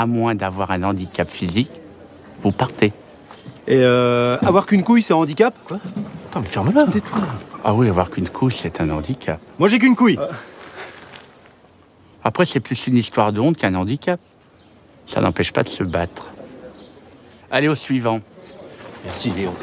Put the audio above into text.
à moins d'avoir un handicap physique, vous partez. Et euh, avoir qu'une couille, c'est un handicap Quoi Attends, mais ferme-la. Ah oui, avoir qu'une couille, c'est un handicap. Moi, j'ai qu'une couille. Après, c'est plus une histoire de honte qu'un handicap. Ça n'empêche pas de se battre. Allez au suivant. Merci, Léon.